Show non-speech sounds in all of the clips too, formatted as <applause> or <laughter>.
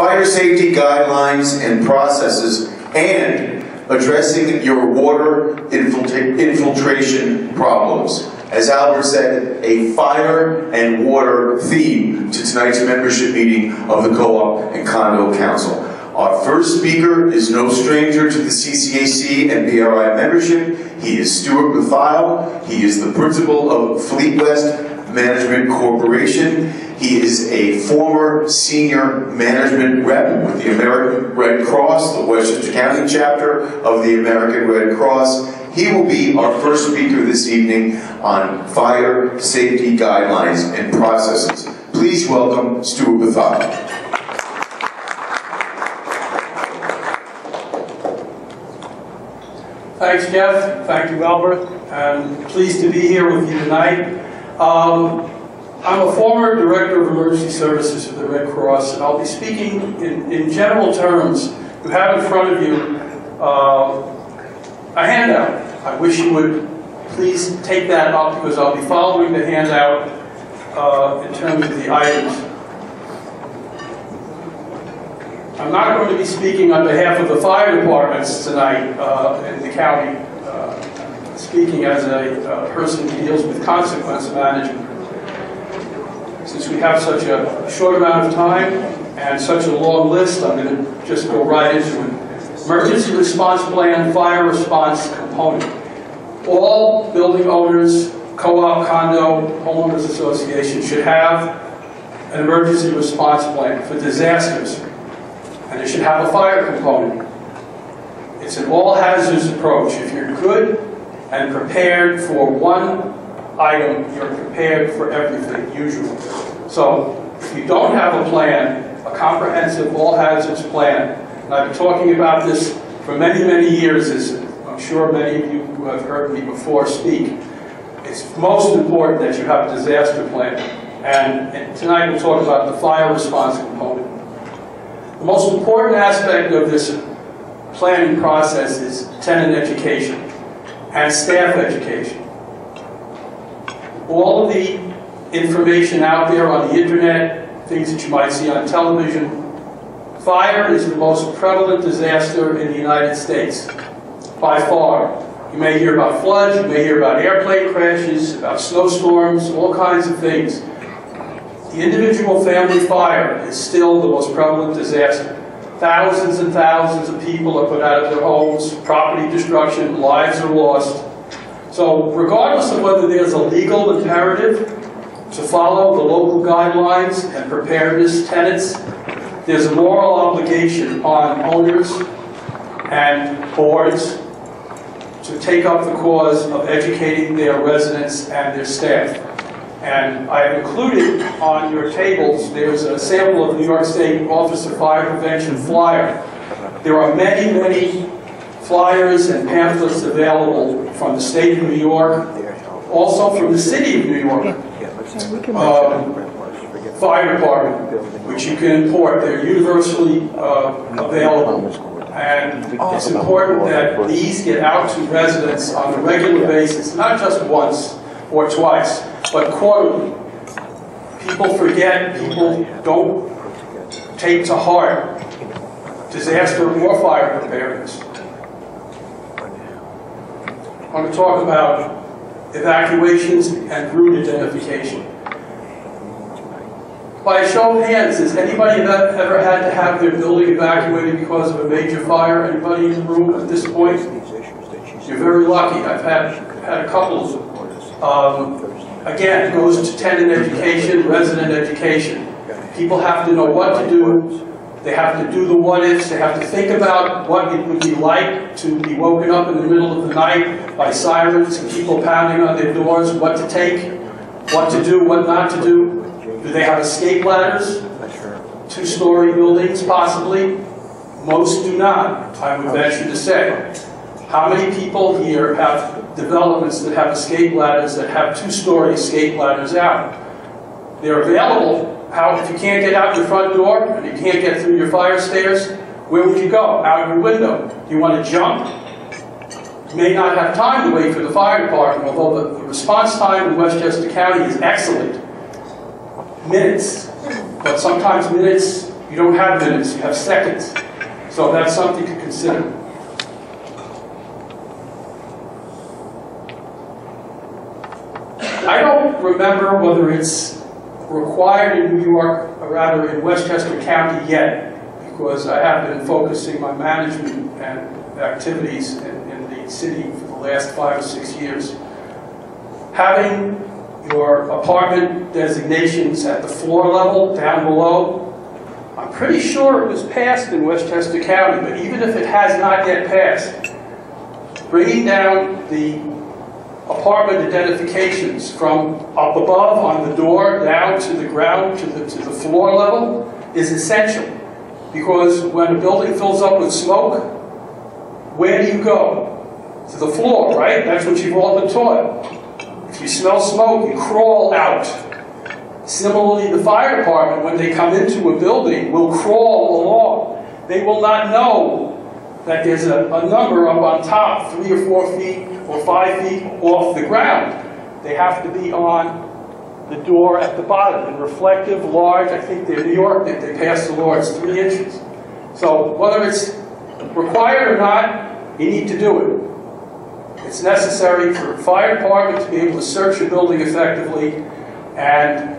fire safety guidelines and processes, and addressing your water infiltra- infiltration problems. As Albert said, a fire and water theme to tonight's membership meeting of the Co-op and Condo Council. Our first speaker is no stranger to the CCAC and BRI membership. He is Stuart Betheil. He is the principal of Fleetwood Management Corporation. He is a former senior management rep with the American Red Cross, the Westchester County chapter of the American Red Cross. He will be our first speaker this evening on fire safety guidelines and processes. Please welcome Stuart Betheil. Thanks, Jeff. Thank you, Albert. I'm pleased to be here with you tonight. Um, I'm a former Director of Emergency Services for the Red Cross, and I'll be speaking in, in general terms. You have in front of you uh, a handout. I wish you would please take that up because I'll be following the handout uh, in terms of the items. I'm not going to be speaking on behalf of the fire departments tonight uh, in the county, uh, speaking as a uh, person who deals with consequence management. Since we have such a short amount of time and such a long list, I'm going to just go right into it. Emergency response plan, fire response component. All building owners, co-op, condo, homeowners association should have an emergency response plan for disasters and it should have a fire component. It's an all hazards approach. If you're good and prepared for one item, you're prepared for everything, usually. So if you don't have a plan, a comprehensive all hazards plan, and I've been talking about this for many, many years, as I'm sure many of you who have heard me before speak, it's most important that you have a disaster plan. And, and tonight we'll talk about the fire response component. The most important aspect of this planning process is tenant education and staff education. All of the information out there on the internet, things that you might see on television, fire is the most prevalent disaster in the United States, by far. You may hear about floods, you may hear about airplane crashes, about snowstorms, all kinds of things. The individual family fire is still the most prevalent disaster. Thousands and thousands of people are put out of their homes, property destruction, lives are lost. So regardless of whether there's a legal imperative to follow the local guidelines and preparedness tenets, there's a moral obligation on owners and boards to take up the cause of educating their residents and their staff. And I have included on your tables, there's a sample of the New York State Office of Fire Prevention flyer. There are many, many flyers and pamphlets available from the state of New York, also from the city of New York. Um, fire department, which you can import. They're universally uh, available. And it's important that these get out to residents on a regular basis, not just once or twice, but quarterly. People forget, people don't take to heart disaster or fire preparedness. I want to talk about evacuations and route identification. By a show of hands, has anybody ever had to have their building evacuated because of a major fire? Anybody in the room at this point? You're very lucky. I've had, had a couple. Um, again, it goes to tenant education, resident education. People have to know what to do. They have to do the what ifs. They have to think about what it would be like to be woken up in the middle of the night by sirens and people pounding on their doors, what to take, what to do, what not to do. Do they have escape ladders? Two-story buildings, possibly? Most do not, I would venture to say. How many people here have developments that have escape ladders that have two-story escape ladders out? They're available. How, if you can't get out your front door and you can't get through your fire stairs, where would you go? Out your window. Do you want to jump? May not have time to wait for the fire department, although the, response time in Westchester County is excellent minutes, but sometimes minutes You don't have minutes, you have seconds. So that's something to consider. I don't remember whether it's required in New York, or rather in Westchester County yet, because I have been focusing my management and activities city for the last five or six years. Having your apartment designations at the floor level, down below, I'm pretty sure it was passed in Westchester County, but even if it has not yet passed, bringing down the apartment identifications from up above on the door down to the ground, to the, to the floor level, is essential. Because when a building fills up with smoke, where do you go? To the floor, right? That's what you've all been taught. If you smell smoke, you crawl out. Similarly, the fire department, when they come into a building, will crawl along. They will not know that there's a, a number up on top, three or four feet or five feet off the ground. They have to be on the door at the bottom, and reflective, large, I think they're New York, they, they pass the law, it's three inches. So whether it's required or not, you need to do it. It's necessary for a fire department to be able to search a building effectively, and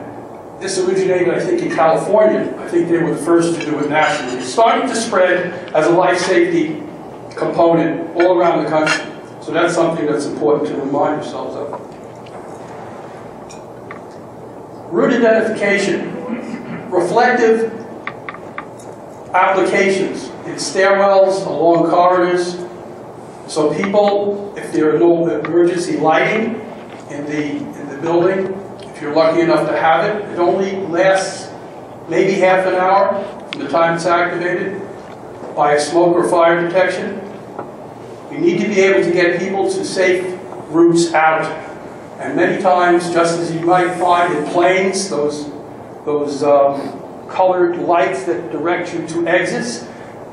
this originated, I think, in California. I think they were the first to do it nationally. It's starting to spread as a life safety component all around the country. So that's something that's important to remind yourselves of. Route identification, reflective applications in stairwells, along corridors, so people, if there are no emergency lighting in the, in the building, if you're lucky enough to have it, it only lasts maybe half an hour from the time it's activated by a smoke or fire detection. You need to be able to get people to safe routes out. And many times, just as you might find in planes, those, those um, colored lights that direct you to exits,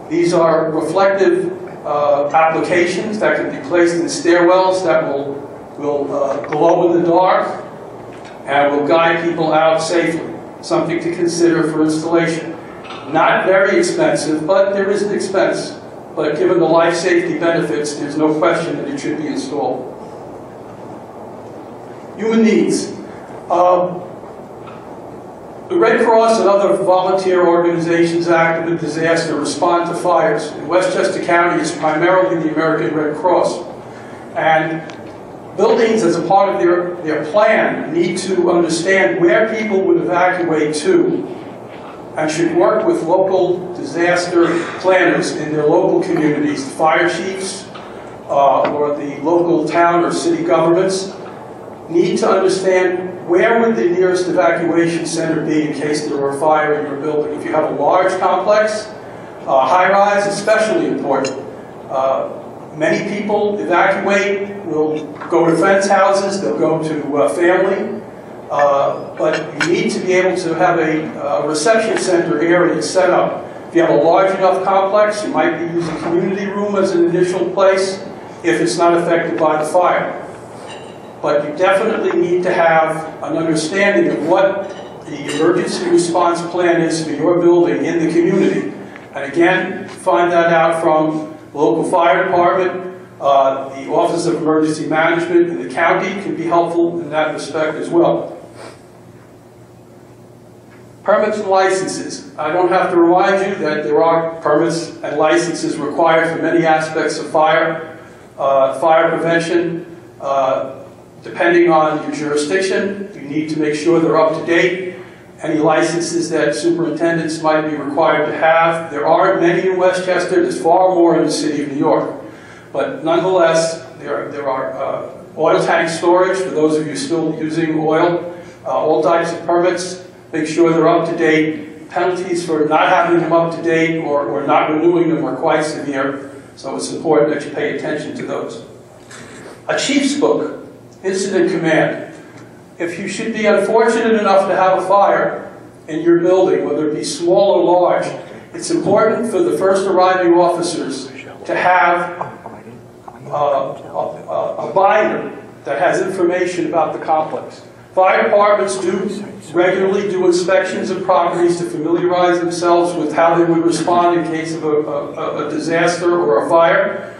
these are reflective uh, applications that can be placed in stairwells that will, will uh, glow in the dark and will guide people out safely. Something to consider for installation. Not very expensive, but there is an expense. But given the life safety benefits, there's no question that it should be installed. Human needs. Um, the Red Cross and other volunteer organizations active in disaster respond to fires. In Westchester County, it's primarily the American Red Cross. And buildings, as a part of their, their plan, need to understand where people would evacuate to and should work with local disaster planners in their local communities, the fire chiefs, uh, or the local town or city governments, need to understand where would the nearest evacuation center be in case there were a fire in your building. If you have a large complex, uh, high-rise, especially important. Uh, many people evacuate, will go to friends' houses, they'll go to uh, family, uh, but you need to be able to have a, a reception center area set up. If you have a large enough complex, you might be using community room as an initial place if it's not affected by the fire. But you definitely need to have an understanding of what the emergency response plan is for your building in the community. And again, find that out from the local fire department, uh, the Office of Emergency Management in the county can be helpful in that respect as well. Permits and licenses. I don't have to remind you that there are permits and licenses required for many aspects of fire, uh, fire prevention. Uh, depending on your jurisdiction, you need to make sure they're up to date. Any licenses that superintendents might be required to have. There aren't many in Westchester. There's far more in the city of New York. But nonetheless, there, there are uh, oil tank storage for those of you still using oil, uh, all types of permits make sure they're up to date. Penalties for not having them up to date or, or not renewing them are quite severe, so it's important that you pay attention to those. A chief's book, incident command. If you should be unfortunate enough to have a fire in your building, whether it be small or large, it's important for the first arriving officers to have uh, a, a, binder that has information about the complex. Fire departments do regularly do inspections of properties to familiarize themselves with how they would respond in case of a, a, a disaster or a fire,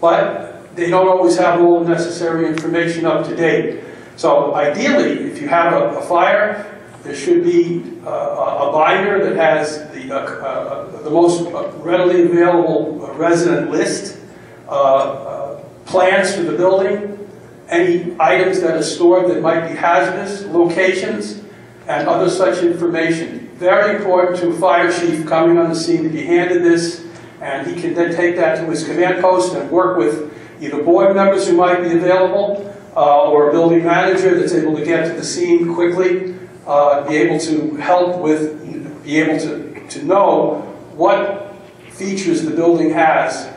but they don't always have all the necessary information up to date. So ideally, if you have a, a fire, there should be uh, a binder that has the, uh, uh, the most readily available resident list, uh, uh, plans for the building, any items that are stored that might be hazardous, locations, and other such information. Very important to a fire chief coming on the scene to be handed this, and he can then take that to his command post and work with either board members who might be available, uh, or a building manager that's able to get to the scene quickly, uh, be able to help with, be able to, to know what features the building has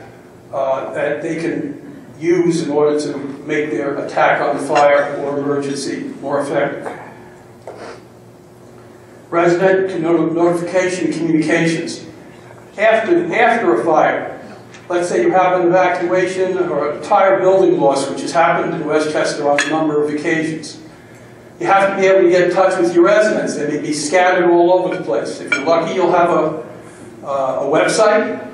uh, that they can use in order to make their attack on the fire or emergency more effective. Resident notification communications. After, after a fire, let's say you have an evacuation or a tire building loss, which has happened in Westchester on a number of occasions. You have to be able to get in touch with your residents. They may be scattered all over the place. If you're lucky, you'll have a, uh, a website,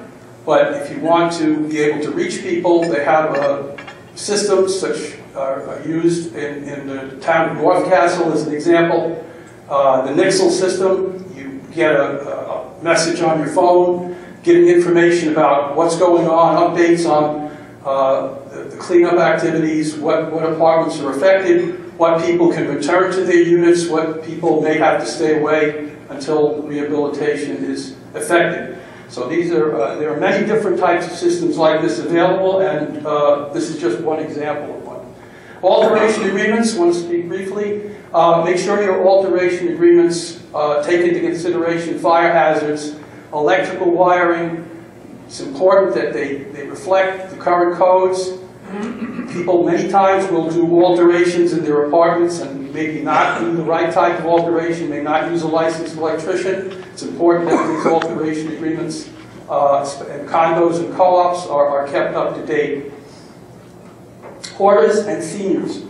but if you want to be able to reach people, they have a systems such are, are used in, in the town of North Castle as an example. Uh, the Nixle system, you get a, a, message on your phone, getting information about what's going on, updates on uh, the, cleanup activities, what, what apartments are affected, what people can return to their units, what people may have to stay away until rehabilitation is effective. So these are, uh, there are many different types of systems like this available, and uh, this is just one example of one. Alteration agreements, I want to speak briefly. Uh, make sure your alteration agreements uh, take into consideration fire hazards, electrical wiring. It's important that they, they reflect the current codes. People many times will do alterations in their apartments and maybe not do the right type of alteration, may not use a licensed electrician. It's important that these alteration agreements uh, and condos and co-ops are, are kept up to date. Quarters and seniors.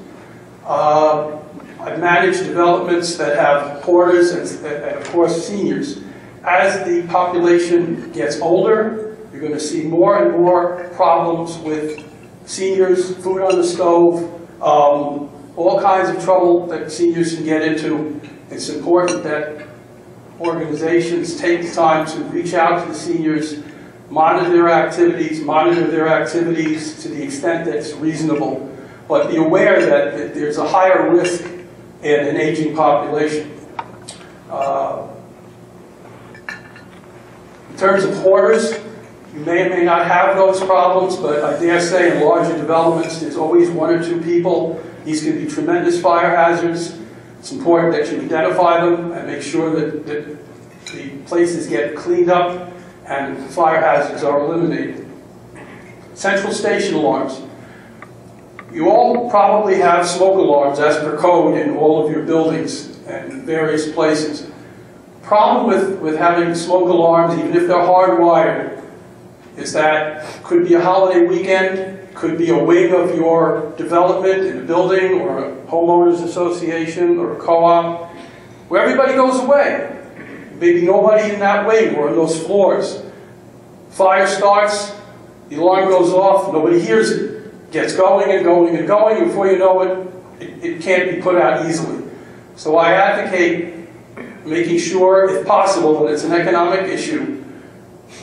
Uh, I've managed developments that have quarters and, and, of course seniors. As the population gets older, you're going to see more and more problems with seniors, food on the stove, um, all kinds of trouble that seniors can get into. It's important that organizations take the time to reach out to the seniors, monitor their activities, monitor their activities to the extent that's reasonable, but be aware that, that there's a higher risk in an aging population. Uh, in terms of hoarders, you may or may not have those problems, but I dare say in larger developments, there's always one or two people. These can be tremendous fire hazards. It's important that you identify them and make sure that, that the places get cleaned up and fire hazards are eliminated. Central station alarms. You all probably have smoke alarms as per code in all of your buildings and various places. Problem with, with having smoke alarms, even if they're hardwired, is that could be a holiday weekend, could be a wing of your development in a building or a homeowners association or a co-op, where everybody goes away. Maybe nobody in that wing or on those floors. Fire starts, the alarm goes off, nobody hears it. Gets going and going and going, before you know it, it, it can't be put out easily. So I advocate making sure, if possible, that it's an economic issue,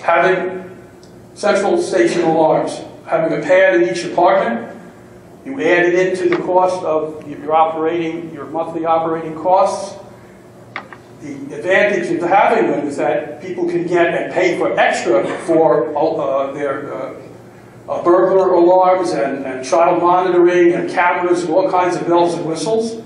having central station alarms having a pad in each apartment. You add it into the cost of your operating, your monthly operating costs. The advantage of having them is that people can get and pay for extra for uh, their uh, uh, burglar alarms and, and child monitoring and cameras and all kinds of bells and whistles.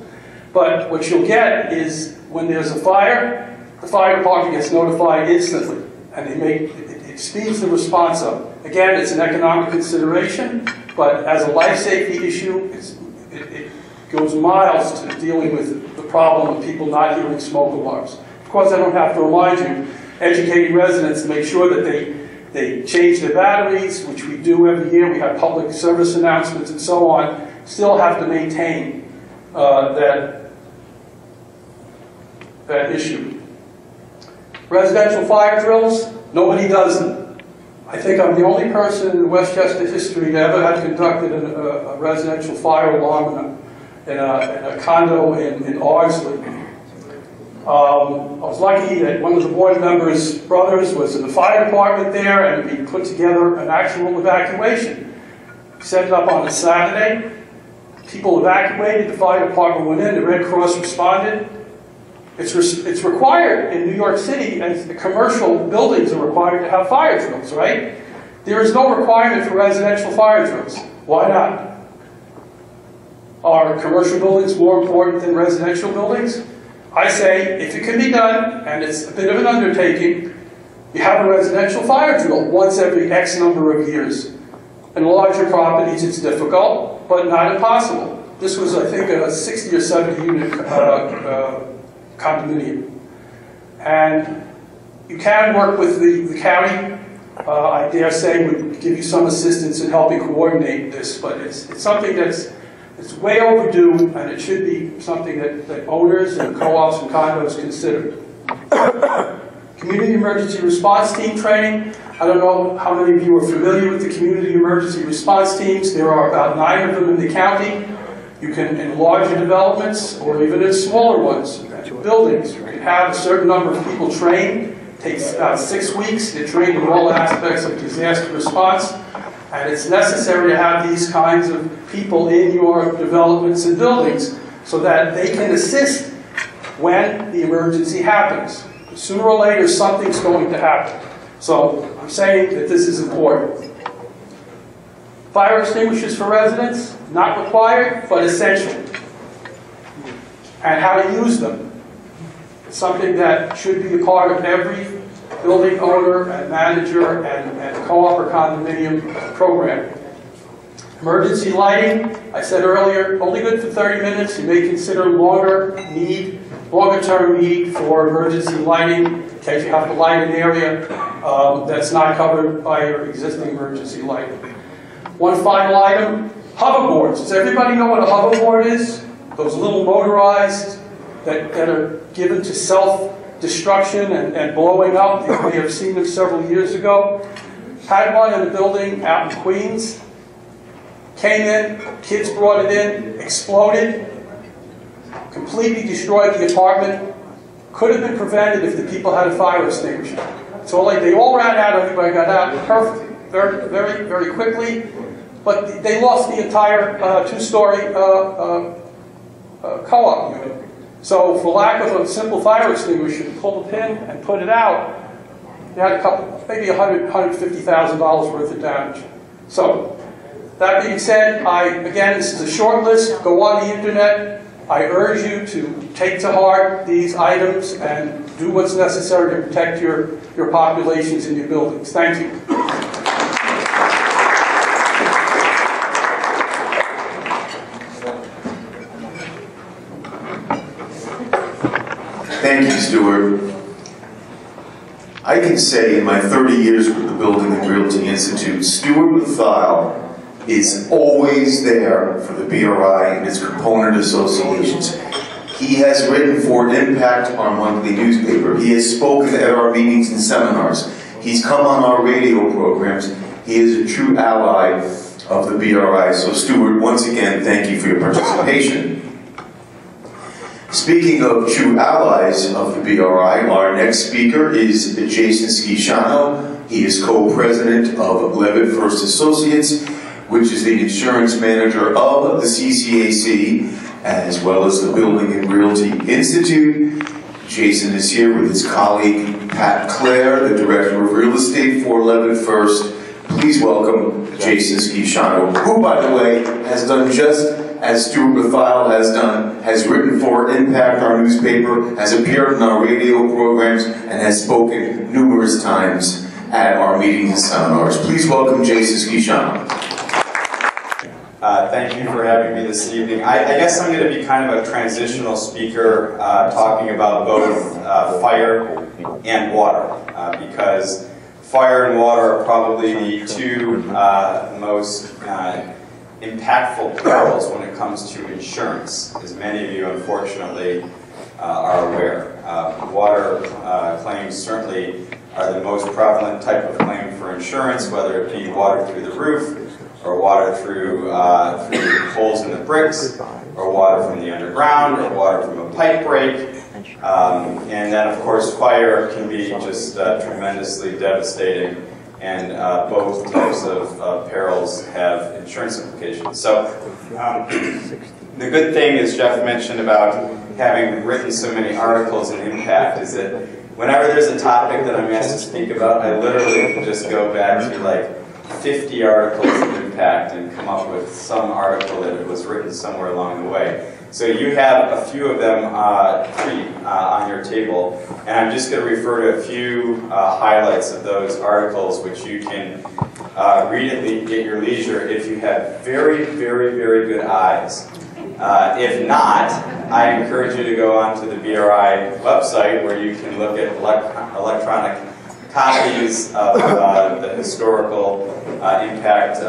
But what you'll get is when there's a fire, the fire department gets notified instantly, and they make it, it speeds the response up. Again, it's an economic consideration, but as a life safety issue, it, it, goes miles to dealing with the problem of people not hearing smoke alarms. Of course, I don't have to remind you, educating residents to make sure that they, they change their batteries, which we do every year. We have public service announcements and so on. Still have to maintain uh, that that issue. Residential fire drills, nobody does them. I think I'm the only person in Westchester history to ever have conducted a, a- a residential fire alarm in a, in a, in condo in, in Ardsley. Um, I was lucky that one of the board members' brothers was in the fire department there, and we put together an actual evacuation. Set it up on a Saturday. People evacuated, the fire department went in, the Red Cross responded. It's, res- it's required in New York City, and commercial buildings are required to have fire drills, right? There is no requirement for residential fire drills. Why not? Are commercial buildings more important than residential buildings? I say, if it can be done, and it's a bit of an undertaking, you have a residential fire drill once every X number of years. In larger properties, it's difficult, but not impossible. This was, I think, a 60 or 70 unit uh, uh, condominium. And you can work with the, the county. Uh, I dare say would give you some assistance in helping coordinate this, but it's, it's something that's it's way overdue, and it should be something that, that owners and co-ops and condos consider. <coughs> Community emergency response team training. I don't know how many of you are familiar with the community emergency response teams. There are about nine of them in the county. You can, in larger developments, or even in smaller ones, buildings, you have a certain number of people trained. It Takes about six weeks. They're trained in all aspects of disaster response. And it's necessary to have these kinds of people in your developments and buildings so that they can assist when the emergency happens. Sooner or later, something's going to happen. So I'm saying that this is important. Fire extinguishers for residents, not required, but essential. And how to use them. Something that should be a part of every building owner and manager and, and co-op or condominium program. Emergency lighting, I said earlier, only good for 30 minutes. You may consider longer need, longer term need for emergency lighting in case you have to light an area um, that's not covered by your existing emergency lighting. One final item, hoverboards. Does everybody know what a hoverboard is? Those little motorized that, that are given to self-destruction and, and blowing up. May have seen them several years ago. Had one in a building out in Queens. Came in, kids brought it in, exploded, completely destroyed the apartment. Could have been prevented if the people had a fire extinguisher. So like they all ran out, of everybody got out perfectly, very, very, very quickly. But they lost the entire uh, two-story uh, uh, uh, co-op unit. So for lack of a simple fire extinguisher, to pull the pin and put it out, you had a couple, maybe $100,000, $150,000 worth of damage. So that being said, I, again, this is a short list. Go on the internet. I urge you to take to heart these items and do what's necessary to protect your, your populations and your buildings. Thank you. Thank you, Stuart. I can say in my 30 years with the Building and Realty Institute, Stuart Betheil is always there for the BRI and its component associations. He has written for Impact, our monthly newspaper. He has spoken at our meetings and seminars. He's come on our radio programs. He is a true ally of the BRI. So, Stuart, once again, thank you for your participation. Speaking of true allies of the BRI, our next speaker is Jason Schiciano. He is co-president of Levitt First Associates, which is the insurance manager of the CCAC, as well as the Building and Realty Institute. Jason is here with his colleague Pat Clare, the director of real estate for Levitt First. Please welcome Jason Schiciano, who, by the way, has done just as Stuart Betheil has done, has written for Impact, our newspaper, has appeared in our radio programs, and has spoken numerous times at our meetings and seminars. Please welcome Jason Schiciano. Uh, thank you for having me this evening. I, I guess I'm going to be kind of a transitional speaker uh, talking about both uh, fire and water uh, because fire and water are probably the two uh, most uh, impactful perils when it comes to insurance, as many of you unfortunately uh, are aware. Uh, water uh, claims certainly are the most prevalent type of claim for insurance, whether it be water through the roof, or water through, uh, through holes in the bricks, or water from the underground, or water from a pipe break. Um, and then, of course, fire can be just uh, tremendously devastating, and uh, both types of uh, perils have insurance implications. So, um, the good thing, as Jeff mentioned about having written so many articles in Impact, is that whenever there's a topic that I'm asked to speak about, I literally can just go back to like 50 articles in Impact and come up with some article that was written somewhere along the way. So you have a few of them uh, uh, on your table, and I'm just going to refer to a few uh, highlights of those articles, which you can uh, read at at your leisure if you have very, very, very good eyes. Uh, if not, I encourage you to go onto the BRI website where you can look at elec- electronic copies of uh, the historical impact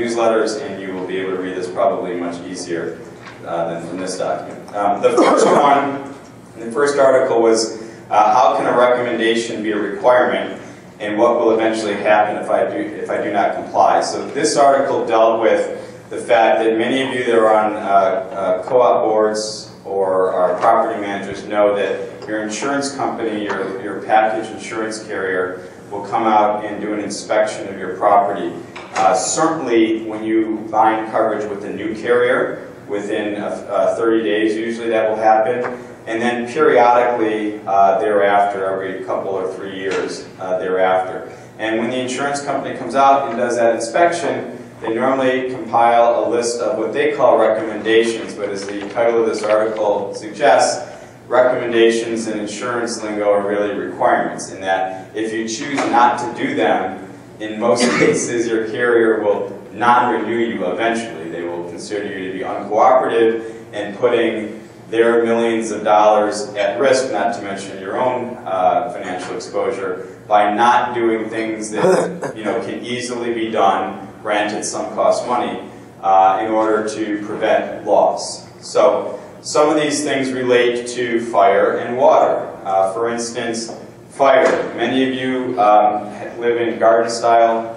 newsletters, and you will be able to read this probably much easier uh, than from this document. Um, the first one, the first article was uh, how can a recommendation be a requirement, and what will eventually happen if I do if I do not comply. So this article dealt with the fact that many of you that are on uh, uh, co-op boards or are property managers know that your insurance company, your, your package insurance carrier, will come out and do an inspection of your property. Uh, certainly, when you bind coverage with a new carrier, within uh, uh, 30 days, usually that will happen. And then periodically uh, thereafter, every couple or three years uh, thereafter. And when the insurance company comes out and does that inspection, they normally compile a list of what they call recommendations, but as the title of this article suggests, recommendations in insurance lingo are really requirements, in that if you choose not to do them, in most <coughs> cases your carrier will non-renew you eventually. They will consider you to be uncooperative and putting their millions of dollars at risk, not to mention your own uh, financial exposure, by not doing things that you know can easily be done, granted some cost money, uh, in order to prevent loss. So some of these things relate to fire and water. Uh, for instance, fire. Many of you um, live in garden-style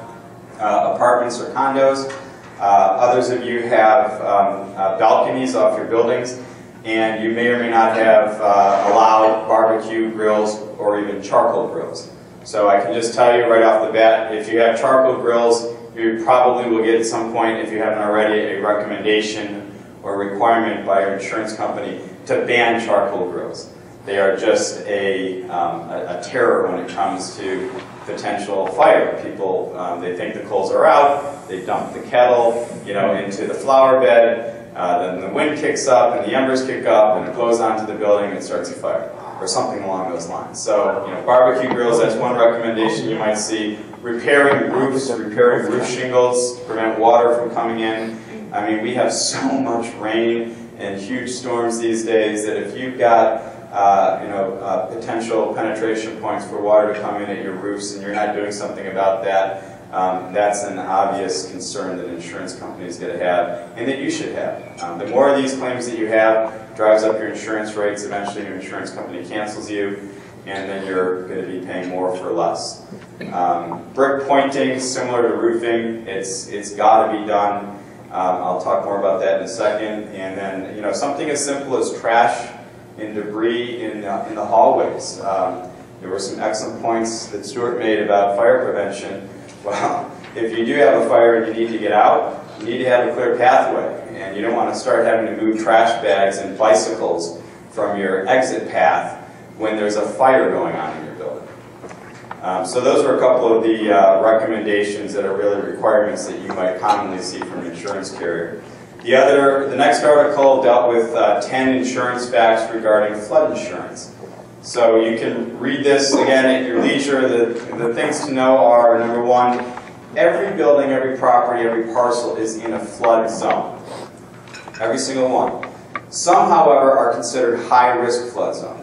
uh, apartments or condos. Uh, others of you have um, uh, balconies off your buildings, and you may or may not have uh, allowed barbecue grills or even charcoal grills. So I can just tell you right off the bat, if you have charcoal grills, you probably will get at some point, if you haven't already, a recommendation or requirement by your insurance company to ban charcoal grills. They are just a, um, a, a terror when it comes to potential fire. People, um, they think the coals are out, they dump the kettle, you know, into the flower bed, uh, then the wind kicks up and the embers kick up and it blows onto the building and it starts a fire, or something along those lines. So, you know, barbecue grills, that's one recommendation you might see. Repairing roofs, repairing roof shingles, prevent water from coming in. I mean, we have so much rain and huge storms these days that if you've got uh, you know, uh, potential penetration points for water to come in at your roofs and you're not doing something about that, um, that's an obvious concern that insurance companies get to have and that you should have. Um, the more of these claims that you have drives up your insurance rates. Eventually your insurance company cancels you and then you're going to be paying more for less. Um, brick pointing, similar to roofing, it's, it's got to be done. Um, I'll talk more about that in a second. And then, you know, something as simple as trash and debris in, uh, in the hallways. Um, there were some excellent points that Stuart made about fire prevention. <laughs> Well, if you do have a fire and you need to get out, you need to have a clear pathway. And you don't want to start having to move trash bags and bicycles from your exit path when there's a fire going on in your building. Um, so those are a couple of the uh, recommendations that are really requirements that you might commonly see from an insurance carrier. The other, the next article dealt with uh, 10 insurance facts regarding flood insurance. So you can read this again at your leisure. The, the things to know are, number one, every building, every property, every parcel is in a flood zone. Every single one. Some, however, are considered high-risk flood zones.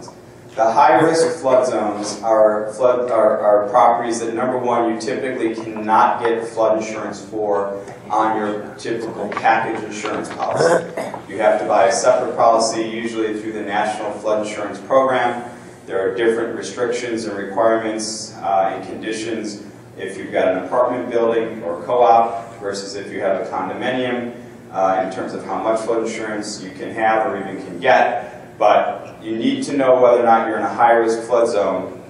The high-risk flood zones are, flood, are, are properties that, number one, you typically cannot get flood insurance for on your typical package insurance policy. You have to buy a separate policy, usually through the National Flood Insurance Program, There are different restrictions and requirements uh, and conditions if you've got an apartment building or co-op versus if you have a condominium uh, in terms of how much flood insurance you can have or even can get. But you need to know whether or not you're in a high-risk flood zone.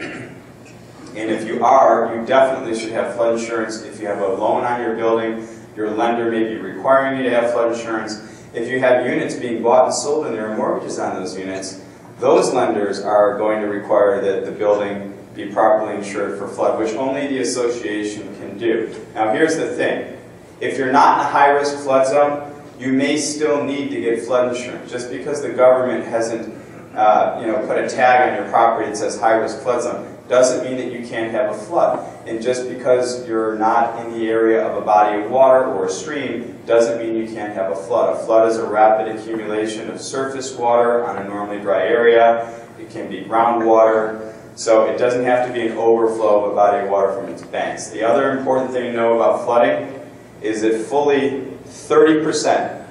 And if you are, you definitely should have flood insurance. If you have a loan on your building, your lender may be requiring you to have flood insurance. If you have units being bought and sold and there are mortgages on those units, those lenders are going to require that the building be properly insured for flood, which only the association can do. Now here's the thing. If you're not in a high-risk flood zone, you may still need to get flood insurance. Just because the government hasn't uh, you know, put a tag on your property that says high-risk flood zone doesn't mean that you can't have a flood. And just because you're not in the area of a body of water or a stream doesn't mean you can't have a flood. A flood is a rapid accumulation of surface water on a normally dry area. It can be groundwater. So it doesn't have to be an overflow of a body of water from its banks. The other important thing to know about flooding is that fully 30%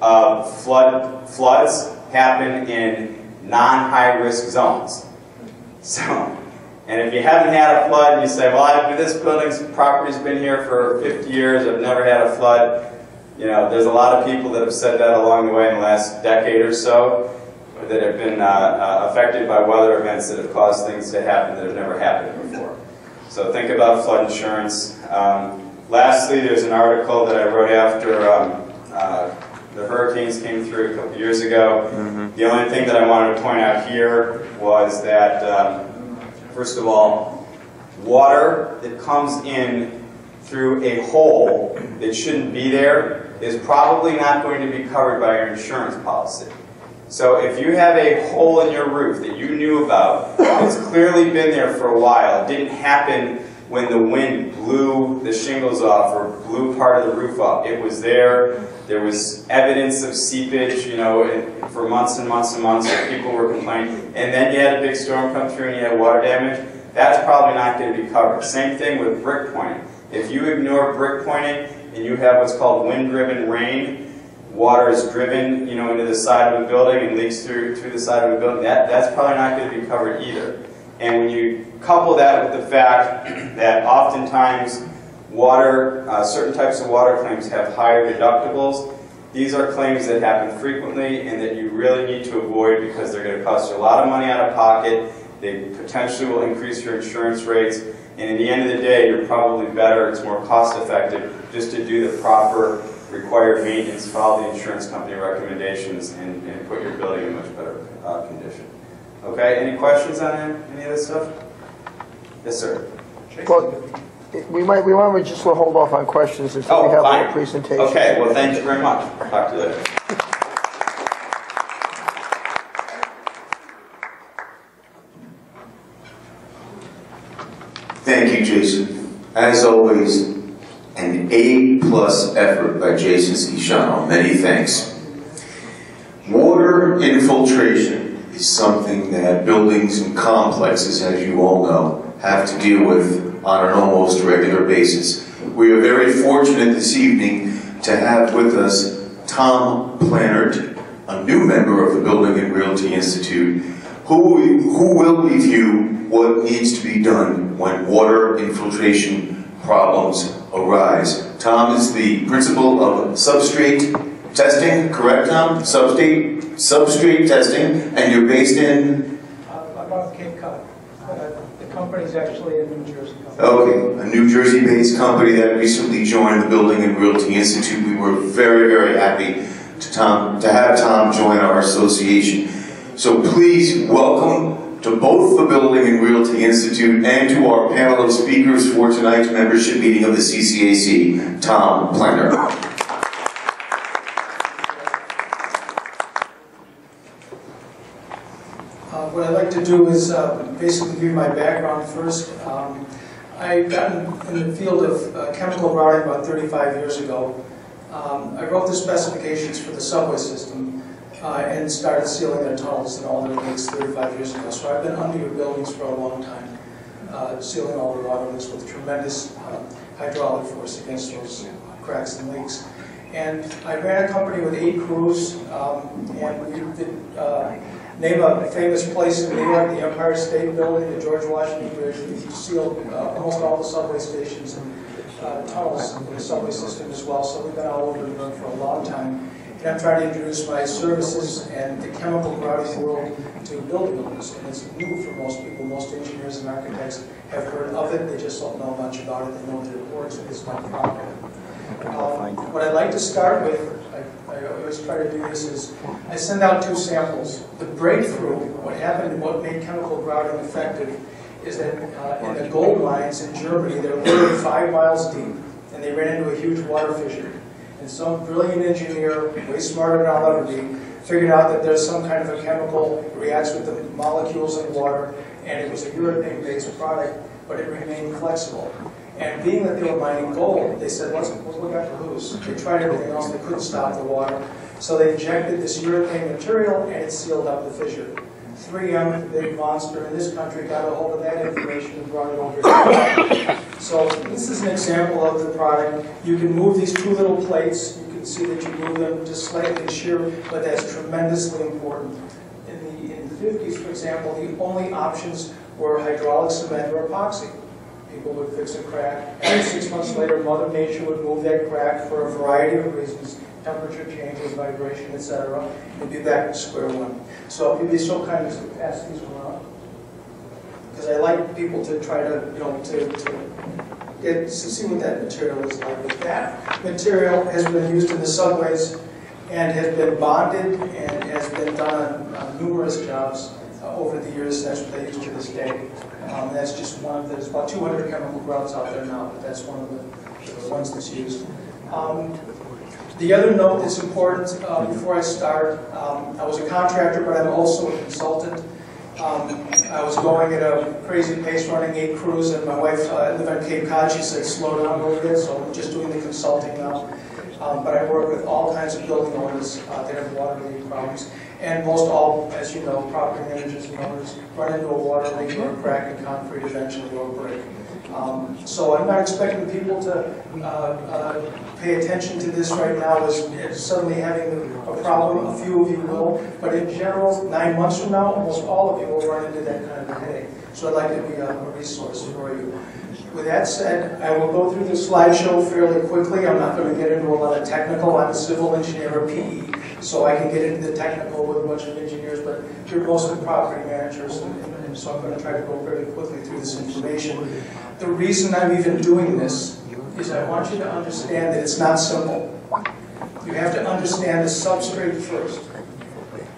of flood, floods happen in non-high-risk zones. So, and if you haven't had a flood and you say, well, I, this building's property's been here for 50 years, I've never had a flood, you know, there's a lot of people that have said that along the way in the last decade or so that have been uh, uh, affected by weather events that have caused things to happen that have never happened before. So think about flood insurance. Um, lastly, there's an article that I wrote after um, uh, the hurricanes came through a couple years ago. Mm-hmm. The only thing that I wanted to point out here was that, um, first of all, water that comes in through a hole that shouldn't be there is probably not going to be covered by your insurance policy. So if you have a hole in your roof that you knew about, it's clearly been there for a while, it didn't happen when the wind blew the shingles off or blew part of the roof up. It was there. There was evidence of seepage, you know, for months and months and months. People were complaining. And then you had a big storm come through and you had water damage. That's probably not going to be covered. Same thing with brick pointing. If you ignore brick pointing and you have what's called wind-driven rain, water is driven, you know, into the side of a building and leaks through through the side of a building, that, that's probably not going to be covered either. And when you couple that with the fact that oftentimes water, uh, certain types of water claims have higher deductibles, these are claims that happen frequently and that you really need to avoid because they're going to cost you a lot of money out of pocket. They potentially will increase your insurance rates. And at the end of the day, you're probably better, it's more cost effective just to do the proper required maintenance, follow the insurance company recommendations, and, and put your building in much better uh, condition. Okay, any questions on any of this stuff? Yes, sir. Well, we might, we want to just hold off on questions until we Oh, have fine. the presentation. Okay, well, thank you very much. Talk to you later. Thank you, Jason. As always, an A-plus effort by Jason Schiciano. Many thanks. Water infiltration is something that buildings and complexes, as you all know, have to deal with on an almost regular basis. We are very fortunate this evening to have with us Tom Planert, a new member of the Building and Realty Institute, who, who will review what needs to be done when water infiltration problems arise. Tom is the principal of substrate testing, correct, Tom? Substrate, substrate testing, and you're based in? Uh, About Cape Cod. Uh, The company's actually in New Jersey. Okay, a New Jersey-based company that recently joined the Building and Realty Institute. We were very, very happy to Tom, to have Tom join our association. So please welcome to both the Building and Realty Institute and to our panel of speakers for tonight's membership meeting of the CCAC, Tom Planert. Uh, What I'd like to do is uh, basically give you my background first. Um, I got in the field of uh, chemical grouting about 35 years ago. Um, I wrote the specifications for the subway system uh, and started sealing their tunnels and all their leaks 35 years ago. So I've been under your buildings for a long time, uh, sealing all the water leaks with tremendous uh, hydraulic force against those cracks and leaks. And I ran a company with eight crews, um, and we did uh, Name a famous place in New York, the Empire State Building, the George Washington Bridge, we sealed uh, almost all the subway stations and uh, tunnels in the subway system as well, so we've been all over New York for a long time. And I'm trying to introduce my services and the chemical grouting world to building owners, and it's new for most people, most engineers and architects have heard of it, they just don't know much about it, they know that it works, and it's not problem. Um, What I'd like to start with, I always try to do this, is I send out two samples. The breakthrough, what happened, what made chemical grouting effective, is that uh, in the gold mines in Germany, they're literally five miles deep, and they ran into a huge water fissure. And some brilliant engineer, way smarter than I'll ever be, figured out that there's some kind of a chemical reacts with the molecules in water, and it was a urethane-based product, but it remained flexible. And being that they were mining gold, they said, let's, let's look at the lose. They tried everything else, they couldn't stop the water. So they injected this urethane material and it sealed up the fissure. 3M, the big monster in this country, got a hold of that information and brought it over here. <coughs> So this is an example of the product. You can move these two little plates. You can see that you move them just slightly shear, but that's tremendously important. In the, in the 50s, for example, the only options were hydraulic cement or epoxy people would fix a crack. And six months later, Mother Nature would move that crack for a variety of reasons, temperature changes, vibration, etc., and be back to square one. So if you'd be so kind as to pass these around. Because I like people to try to, you know, to, to get, to see what that material is like. That material has been used in the subways and has been bonded and has been done on- on numerous jobs over the years. That's what they use to this day. Um, That's just one of, the- there's about 200 chemical grouts out there now, but that's one of the the ones that's used. Um, The other note that's important, uh, before I start, um, I was a contractor, but I'm also a consultant. Um, I was going at a crazy pace, running eight crews, and my wife, uh, I live on Cape Cod, she said, slow down a little bit, so I'm just doing the consulting now. Um, But I work with all kinds of building owners uh, that have water-related problems. And most all, as you know, property managers and owners run into a water leak or a crack in concrete eventually or break. Um, So I'm not expecting people to uh, uh, pay attention to this right now as suddenly having a problem. A few of you will, but in general, nine months from now, almost all of you will run into that kind of a headache. So I'd like to be a a resource for you. With that said, I will go through the slideshow fairly quickly. I'm not going to get into a lot of technical. I'm a civil engineer PE, so I can get into the technical with a bunch of engineers, but you're mostly property managers, and and so I'm going to try to go very quickly through this information. The reason I'm even doing this is I want you to understand that it's not simple. You have to understand the substrate first.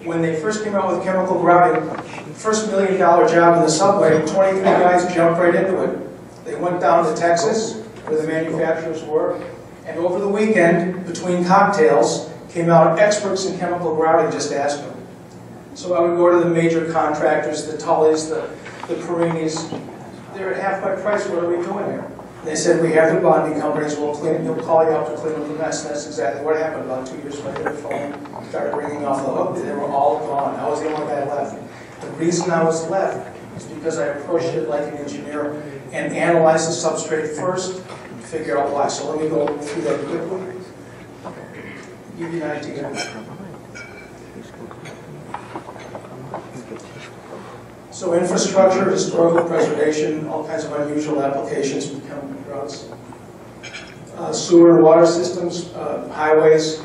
When they first came out with chemical grouting, first million dollar job in the subway, 23 guys jumped right into it. They went down to Texas, where the manufacturers were, and over the weekend, between cocktails, came out experts in chemical grouting, just ask them. So I would go to the major contractors, the Tullys, the, the Perinis, they're at half my price, what are we doing here? They said, we have the bonding companies, we'll clean, we'll call you up to clean up the mess, and that's exactly what happened. About two years later, the phone started ringing off the hook, they were all gone, I was the only guy left. The reason I was left is because I approached it like an engineer and analyzed the substrate first, and figure out why. So let me go through that quickly. You an idea. So infrastructure, historical preservation, all kinds of unusual applications with chemical grouts. Uh, Sewer and water systems, uh, highways,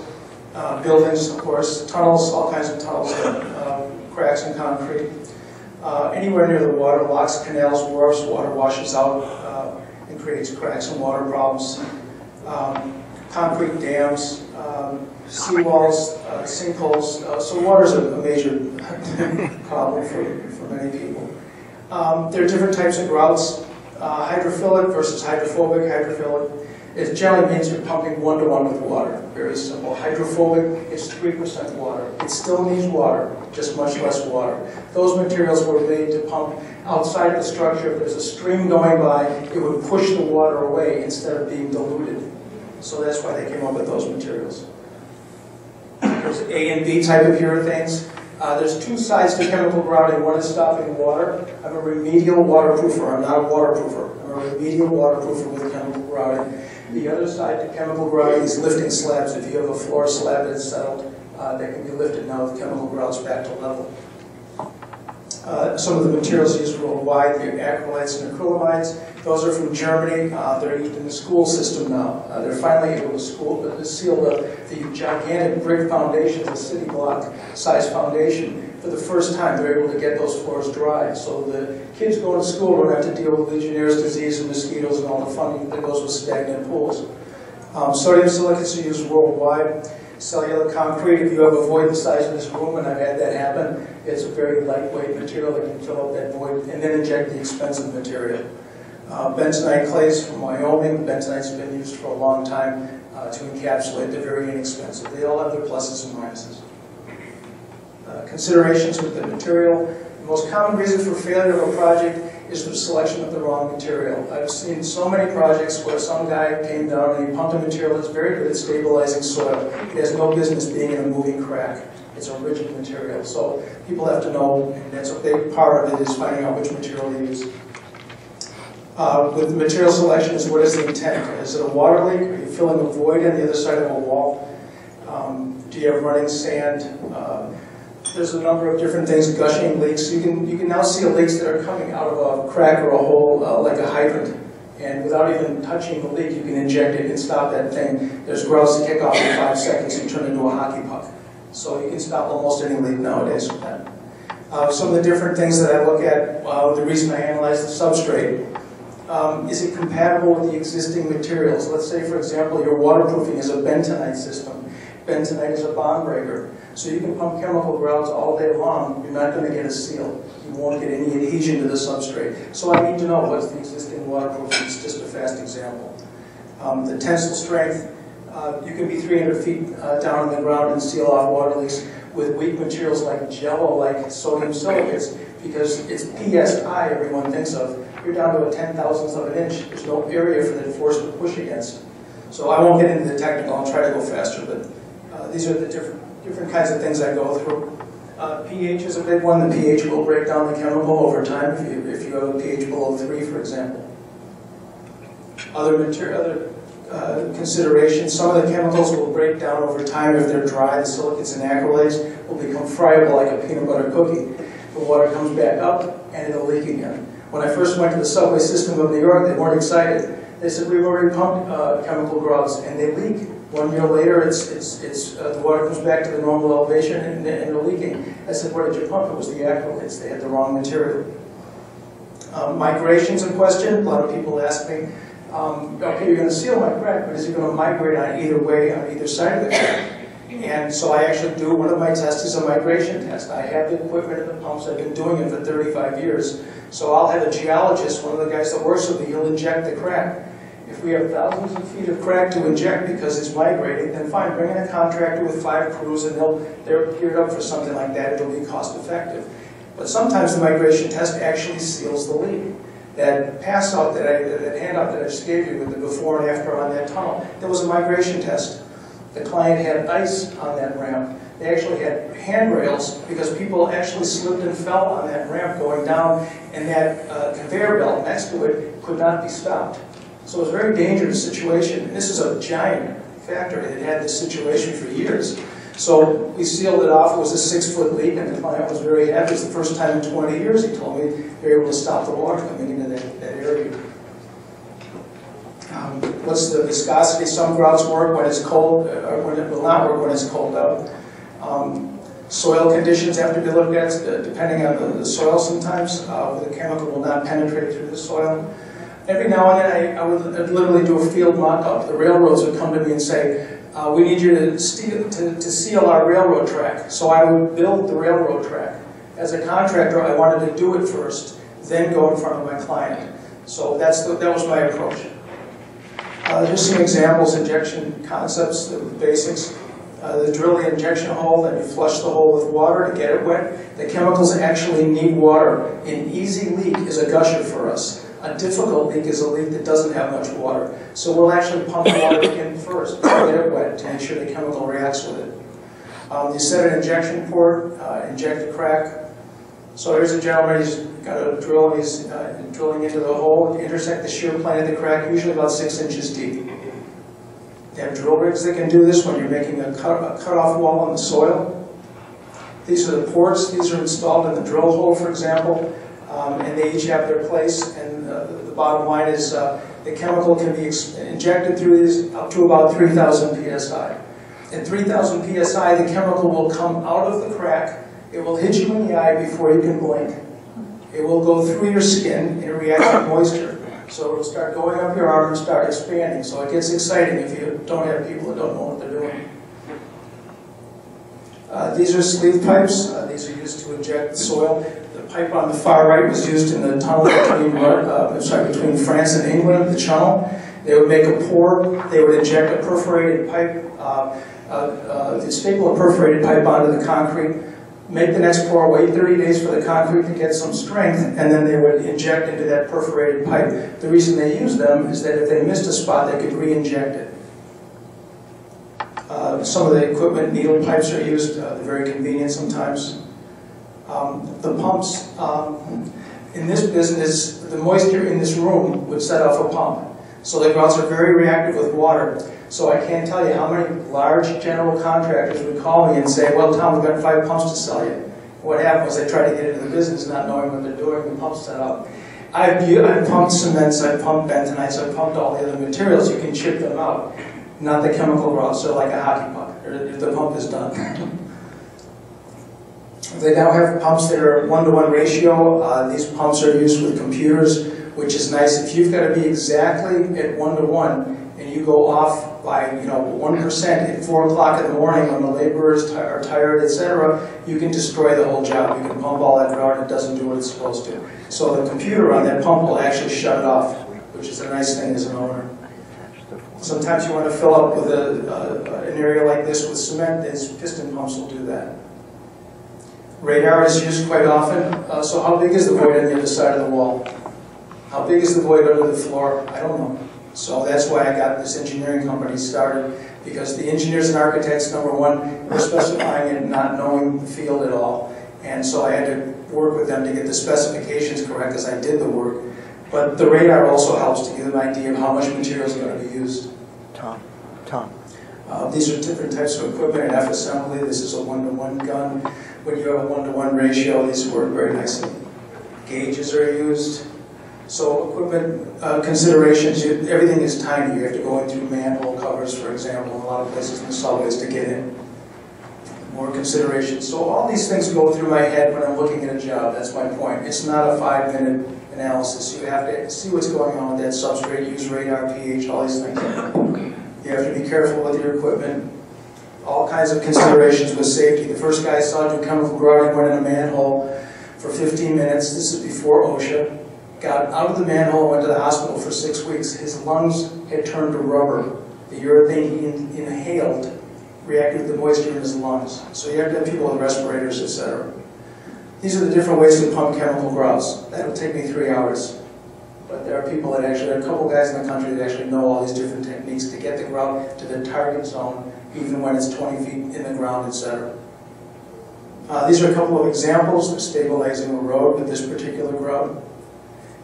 uh, buildings, of course, tunnels, all kinds of tunnels, uh, cracks in concrete. Uh, Anywhere near the water, locks, canals, wharfs, water washes out uh, and creates cracks and water problems. Um, Concrete dams, um, seawalls, uh, sinkholes, uh, so water's a a major <laughs> problem for, for many people. Um, There are different types of grouts, uh, hydrophilic versus hydrophobic. Hydrophilic, it generally means you're pumping one-to-one with water, very simple. Hydrophobic is 3% water. It still needs water, just much less water. Those materials were made to pump outside the structure. If there's a stream going by, it would push the water away instead of being diluted. So that's why they came up with those materials. There's A and B type of urethanes. Uh, there's two sides to chemical grouting. One is stopping water. I'm a remedial waterproofer. I'm not a waterproofer. I'm a remedial waterproofer with chemical grouting. The other side to chemical grouting is lifting slabs. If you have a floor slab that's settled, uh, that can be lifted now with chemical grouts back to level. Uh, Some of the materials used worldwide, the acrylates and acrylamides, those are from Germany. Uh, They're used in the school system now. Uh, They're finally able to school, to seal the the gigantic brick foundations, the city block size foundation. For the first time, they're able to get those floors dry. So the kids going to school don't have to deal with Legionnaire's disease and mosquitoes and all the fun that goes with stagnant pools. Um, Sodium silicates are used worldwide. Cellular concrete, if you have a void the size of this room, and I've had that happen, it's a very lightweight material that can fill up that void and then inject the expensive material. Uh, Bentonite clays from Wyoming, bentonite's been used for a long time uh, to encapsulate, they're very inexpensive. They all have their pluses and minuses. Uh, Considerations with the material, the most common reason for failure of a project is the selection of the wrong material. I've seen so many projects where some guy came down and he pumped a material that's very good at stabilizing soil. It has no business being in a moving crack. It's a rigid material, so people have to know, and that's a big part of it, is finding out which material to use. Uh, With the material selection is what is the intent? Is it a water leak? Are you filling a void on the other side of a wall? Um, Do you have running sand? Uh, There's a number of different things, gushing leaks. You can, you can now see leaks that are coming out of a crack or a hole, uh, like a hydrant. And without even touching the leak, you can inject it and stop that thing. There's grouts that kick off in five seconds and turn into a hockey puck. So you can stop almost any leak nowadays with that. Uh, Some of the different things that I look at, uh, the reason I analyze the substrate, um, is it compatible with the existing materials? Let's say, for example, your waterproofing is a bentonite system. Bentonite is a bond breaker. So you can pump chemical grouts all day long, you're not going to get a seal. You won't get any adhesion to the substrate. So I need to know what's the existing waterproofing, it's just a fast example. Um, the tensile strength, uh, you can be 300 feet uh, down in the ground and seal off water leaks with weak materials like jello, like sodium silicates, because it's PSI everyone thinks of. You're down to a ten thousandth of an inch. There's no area for the force to push against. So I won't get into the technical, I'll try to go faster, but these are the different, different kinds of things I go through. Uh, pH is a big one. The pH will break down the chemical over time if you, if you have a pH below three, for example. Other material, other uh, considerations, some of the chemicals will break down over time if they're dry. The silicates and acrylates will become friable like a peanut butter cookie. The water comes back up and it'll leak again. When I first went to the subway system of New York, they weren't excited. They said, we've already pumped uh, chemical grouts and they leak. One year later, it's, it's, it's, uh, the water comes back to the normal elevation and, and they're leaking. I said, what did you pump? It was the acrylates. They had the wrong material. Um, migrations in question, a lot of people ask me, um, okay, you're going to seal my crack, but is it going to migrate on either way, on either side of the crack? And so I actually do, one of my tests is a migration test. I have the equipment and the pumps, I've been doing it for 35 years. So I'll have a geologist, one of the guys that works with me, he'll inject the crack. If we have thousands of feet of crack to inject because it's migrating, then fine, bring in a contractor with five crews and they'll, they're geared up for something like that, it'll be cost effective. But sometimes the migration test actually seals the leak. That pass out that I, that handout that I just gave you with the before and after on that tunnel, there was a migration test. The client had ice on that ramp. They actually had handrails because people actually slipped and fell on that ramp going down, and that uh, conveyor belt next to it could not be stopped. So it was a very dangerous situation. This is a giant factory that had this situation for years. So we sealed it off. It was a six-foot leak, and the client was very happy. It's the first time in 20 years, he told me, they were able to stop the water coming into that, that area. Um, what's the viscosity? Some grouts work when it's cold, uh, or when it will not work when it's cold out. Um, soil conditions have to be looked at, uh, depending on the, the soil sometimes. Uh, the chemical will not penetrate through the soil. Every now and then, I, I would literally do a field mock-up. The railroads would come to me and say, uh, we need you to, steal, to, to seal our railroad track. So I would build the railroad track. As a contractor, I wanted to do it first, then go in front of my client. So that's the, that was my approach. Uh, just some examples, injection concepts, the basics. Uh, the drill the injection hole, then you flush the hole with water to get it wet. The chemicals actually need water. An easy leak is a gusher for us. A difficult leak is a leak that doesn't have much water. So we'll actually pump water in first to get it wet to make sure the chemical reacts with it. Um, you set an injection port, uh, inject the crack. So here's a gentleman, he's got a drill, he's uh, drilling into the hole, intersect the shear plane of the crack, usually about six inches deep. They have drill rigs that can do this when you're making a, cut, a cut-off wall in the soil. These are the ports, these are installed in the drill hole, for example, um, and they each have their place, and bottom line is uh, the chemical can be injected through these up to about 3,000 psi. At 3,000 psi, the chemical will come out of the crack, it will hit you in the eye before you can blink. It will go through your skin and react with moisture. So it'll start going up your arm and start expanding. So it gets exciting if you don't have people that don't know what they're doing. Uh, these are sleeve pipes. Uh, these are used to inject soil. Pipe on the far right was used in the tunnel between, uh, sorry, between France and England, the channel. They would make a pour. They would inject a perforated pipe, uh, uh, uh, staple a perforated pipe onto the concrete, make the next pour, wait 30 days for the concrete to get some strength, and then they would inject into that perforated pipe. The reason they use them is that if they missed a spot, they could re-inject it. Uh, some of the equipment, needle pipes are used, uh, they're very convenient sometimes. Um, the pumps, um, in this business, the moisture in this room would set off a pump. So the grouts are very reactive with water. So I can't tell you how many large general contractors would call me and say, well, Tom, we've got five pumps to sell you. What happened was they tried to get into the business not knowing what they're doing, the pump set up. I've, I've pumped cements, I've pumped bentonites, I've pumped all the other materials, you can chip them out. Not the chemical grouts, they're like a hockey puck, if the pump is done. <laughs> They now have pumps that are one-to-one ratio. Uh, These pumps are used with computers, which is nice. If you've got to be exactly at one-to-one and you go off by, you know, one percent at four o'clock in the morning when the laborers are tired, etc., you can destroy the whole job. You can pump all that grout, it doesn't do what it's supposed to. So the computer on that pump will actually shut it off, which is a nice thing as an owner. Sometimes you want to fill up with a, uh, an area like this with cement, these piston pumps will do that. Radar is used quite often, uh, so how big is the void on the other side of the wall? How big is the void under the floor? I don't know. So that's why I got this engineering company started, because the engineers and architects, number one, were specifying it and not knowing the field at all. And so I had to work with them to get the specifications correct as I did the work. But the radar also helps to give them an idea of how much material is going to be used. Tom, Tom. Uh, These are different types of equipment in F-assembly. This is a one-to-one gun. When you have a one-to-one ratio, these work very nicely. Gauges are used. So equipment uh, considerations, you- everything is tiny. You have to go in through manhole covers, for example, in a lot of places in the subways to get in. More considerations. So all these things go through my head when I'm looking at a job. That's my point. It's not a five-minute analysis. You have to see what's going on with that substrate, use radar, pH, all these things. You have to be careful with your equipment. All kinds of considerations with safety. The first guy I saw do chemical grouting went in a manhole for 15 minutes. This is before OSHA. Got out of the manhole, went to the hospital for six weeks. His lungs had turned to rubber. The urethane he in- inhaled reacted to the moisture in his lungs. So you have to have people with respirators, etc. These are the different ways to pump chemical grouts. That'll take me three hours. But there are people that actually, there are a couple guys in the country that actually know all these different techniques to get the grout to the target zone, even when it's 20 feet in the ground, etc. Uh, these are a couple of examples of stabilizing a road with this particular grout.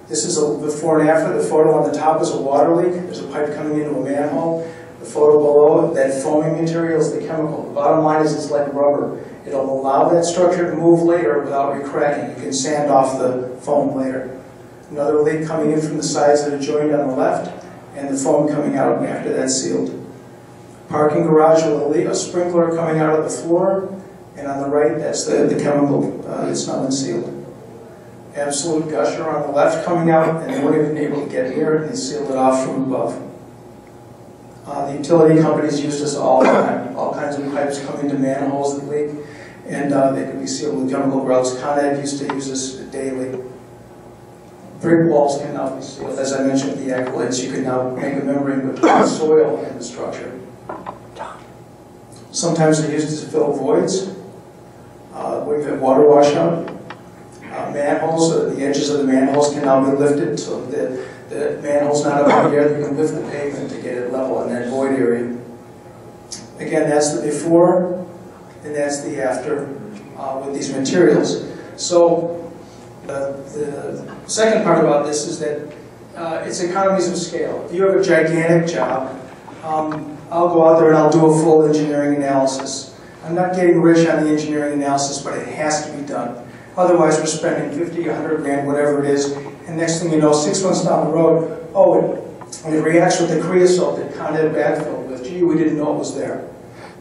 This is a before and after. The photo on the top is a water leak. There's a pipe coming into a manhole. The photo below, that foaming material is the chemical. The bottom line is it's like rubber. It'll allow that structure to move later without recracking. You can sand off the foam later. Another leak coming in from the sides that are joined on the left, and the foam coming out after that's sealed. Parking garage with a a sprinkler coming out of the floor, and on the right, that's the, the chemical uh, that's not unsealed. Absolute gusher on the left coming out, and they weren't even able to get it, and sealed it off from above. Uh, the utility companies use this all the time. All kinds of pipes come into manholes that leak, and uh, they can be sealed with chemical grouts. Con Ed used to use this daily. Brick walls can now be sealed. As I mentioned, the acrylates, you can now make a membrane between the soil and the structure. Sometimes they're used to fill voids. Uh, We've had water washout. Uh, Manholes, uh, the edges of the manholes can now be lifted, so the, the manhole's not up in the air, you can lift the pavement to get it level in that void area. Again, that's the before, and that's the after uh, with these materials. So the, the second part about this is that uh, it's economies of scale. If you have a gigantic job, um, I'll go out there and I'll do a full engineering analysis. I'm not getting rich on the engineering analysis, but it has to be done. Otherwise, we're spending 50, 100 grand, whatever it is, and next thing you know, six months down the road, oh, it, it reacts with the creosote that Con Ed backfilled with. Gee, we didn't know it was there.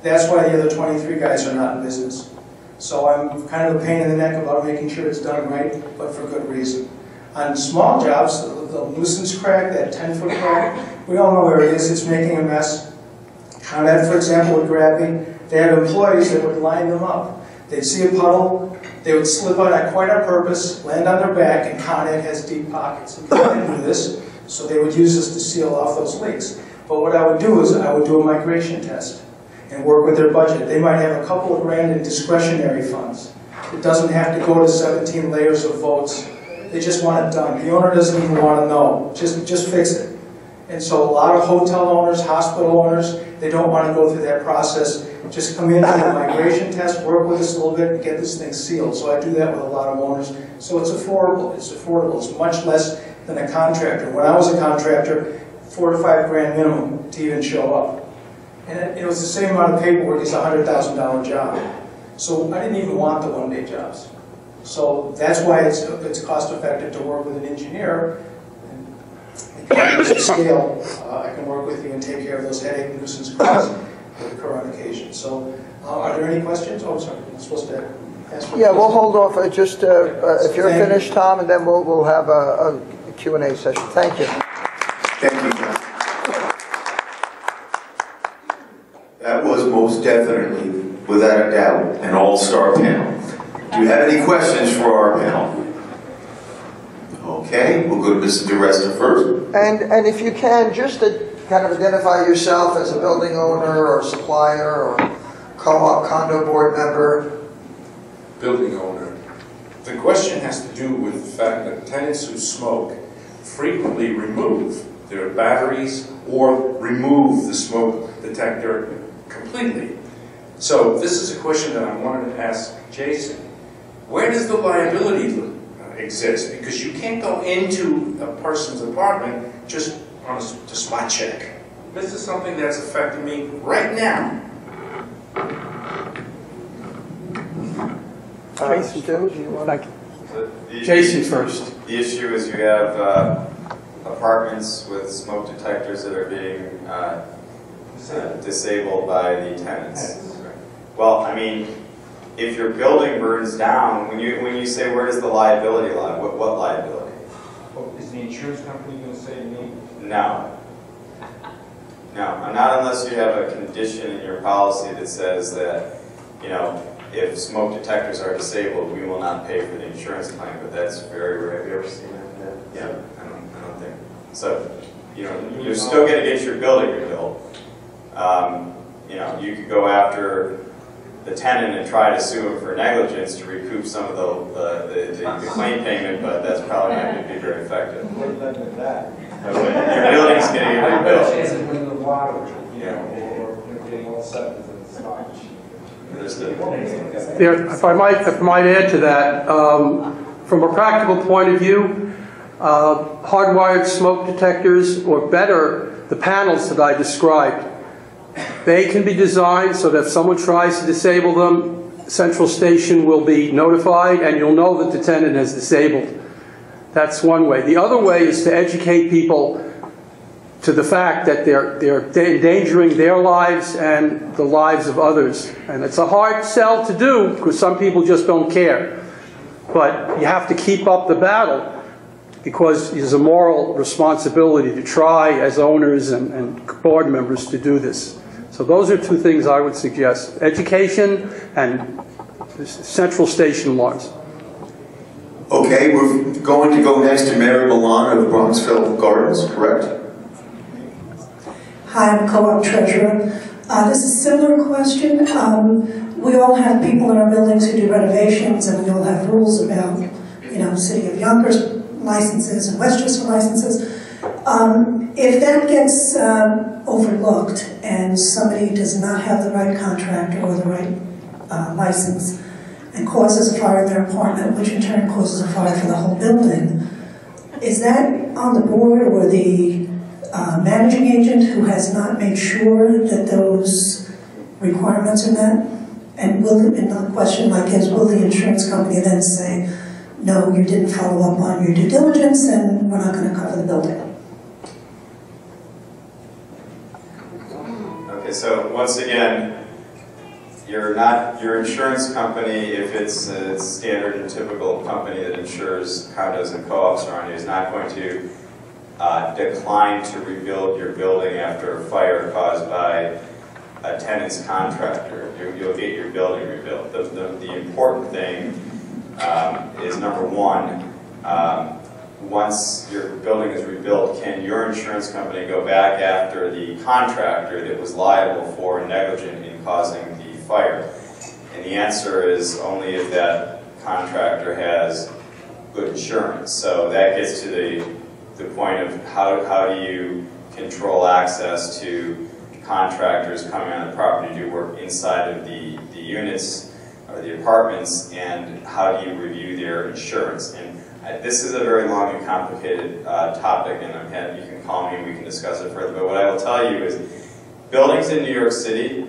That's why the other 23 guys are not in business. So I'm kind of a pain in the neck about making sure it's done right, but for good reason. On small jobs, the the nuisance crack, that 10-foot crack, we all know where it is, it's making a mess. Con Ed, for example, would grab me, they have employees that would line them up. They'd see a puddle, they would slip on it quite on purpose, land on their back, and Con Ed has deep pockets. And knew this, so they would use this to seal off those leaks. But what I would do is I would do a migration test and work with their budget. They might have a couple of grand in discretionary funds. It doesn't have to go to 17 layers of votes. They just want it done. The owner doesn't even want to know. Just, just fix it. And so a lot of hotel owners, hospital owners, they don't want to go through that process. Just come in, do a migration <laughs> test, work with us a little bit, and get this thing sealed. So I do that with a lot of owners. So it's affordable. It's affordable. It's much less than a contractor. When I was a contractor, four to five grand minimum to even show up. And it, it was the same amount of paperwork as a hundred thousand dollar job. So I didn't even want the one-day jobs. So that's why it's, it's cost effective to work with an engineer. And Economies of scale, uh, I can work with you and take care of those headache nuisance costs that occur on occasion. So uh, are there any questions? Oh, sorry, I'm supposed to ask. Yeah, we'll questions. hold off, uh, just, uh, uh, if you're Thank you. finished, Tom, and then we'll, we'll have a a Q and A session. Thank you. Thank you, John. That was most definitely, without a doubt, an all-star panel. Do you have any questions for our panel? Okay, we'll go to Mr. DeResta first. And, and if you can, just to kind of identify yourself as a building owner or supplier or co-op condo board member. building owner. The question has to do with the fact that tenants who smoke frequently remove their batteries or remove the smoke detector completely. So this is a question that I wanted to ask Jason. Where does the liability uh, exist? Because you can't go into a person's apartment just on a s- to spot check. This is something that's affecting me right now. Jason, Stu, do you want? Thank you. The- the- Jason first. The issue is you have uh, apartments with smoke detectors that are being uh, uh, disabled by the tenants. Well, I mean, if your building burns down, when you, when you say where does the liability lie, what, what liability? Well, Is the insurance company going to say me? No. No, not unless you have a condition in your policy that says that, you know, if smoke detectors are disabled, we will not pay for the insurance claim, but that's very rare. Have you ever seen that? Yeah, I don't, I don't think. So, you know, you're still gonna get your building rebuilt. Um, You know, you could go after the tenant and try to sue him for negligence to recoup some of the, the, the- the claim payment, but that's probably not gonna be very effective. What led to that? Your building's getting I bet rebuilt. chance of winning the lottery, you Yeah. know, or you know, getting all set with the stock. There's the- There, if I might, if I might add to that, um, from a practical point of view, uh, hardwired smoke detectors, or better, the panels that I described, they can be designed so that if someone tries to disable them, central station will be notified, and you'll know that the tenant has disabled. That's one way. The other way is to educate people to the fact that they're, they're endangering their lives and the lives of others. And it's a hard sell to do because some people just don't care. But you have to keep up the battle because there's a moral responsibility to try as owners and, and board members to do this. So those are two things I would suggest, education and central station laws. Okay, we're going to go next to Mary Milan of Bronxville Gardens, correct? Hi, I'm co-op treasurer. Uh, This is a similar question. Um, We all have people in our buildings who do renovations, and we all have rules about, you know, City of Yonkers licenses and Westchester licenses. Um, If that gets um, overlooked and somebody does not have the right contract or the right uh, license and causes a fire in their apartment, which in turn causes a fire for the whole building, is that on the board or the uh, managing agent who has not made sure that those requirements are met? And will, and the question like is, will the insurance company then say, no, you didn't follow up on your due diligence and we're not gonna cover the building? Okay, so once again, you're not, your insurance company, if it's a standard and typical company that insures condos and co-ops around you, is not going to uh, decline to rebuild your building after a fire caused by a tenant's contractor. You- You'll get your building rebuilt. The, the, the important thing um, is number one, um, once your building is rebuilt, can your insurance company go back after the contractor that was liable for negligent in causing the fire? And the answer is only if that contractor has good insurance. So that gets to the, the point of how, how do you control access to contractors coming on the property to do work inside of the, the units or the apartments, and how do you review their insurance? And this is a very long and complicated uh, topic, and I'm happy you can call me and we can discuss it further. But what I will tell you is, buildings in New York City,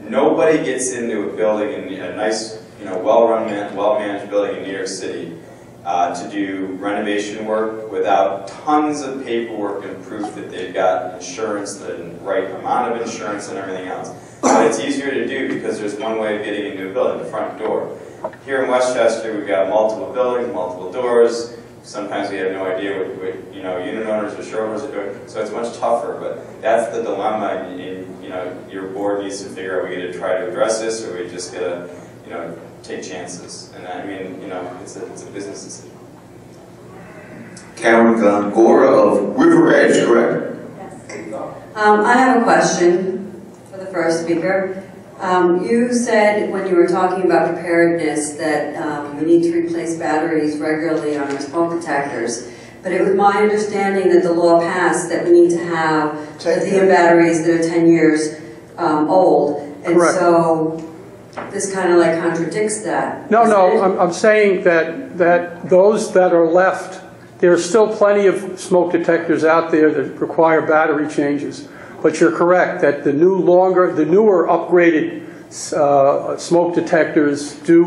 nobody gets into a building in a nice, you know, well-run, man- well-managed building in New York City uh, to do renovation work without tons of paperwork and proof that they've got insurance, the right amount of insurance and everything else. But it's easier to do because there's one way of getting into a building, the front door. Here in Westchester, we've got multiple buildings, multiple doors. Sometimes we have no idea what, what you know, unit owners or shareholders are doing. So it's much tougher, but that's the dilemma. And, and, you know, your board needs to figure out, we going to try to address this or we just got to, you know, take chances. And I mean, you know, it's a, it's a business decision. Karen Gongora of River Edge, correct? Um, I have a question for the first speaker. Um, you said when you were talking about preparedness that um, we need to replace batteries regularly on our smoke detectors. But it was my understanding that the law passed that we need to have lithium batteries that are 10 years um, old. And Correct. so this kind of like contradicts that. No, no, I'm, I'm saying that, that those that are left, there are still plenty of smoke detectors out there that require battery changes. But you're correct that the new longer, the newer upgraded uh, smoke detectors do